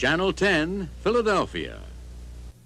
Channel 10, Philadelphia.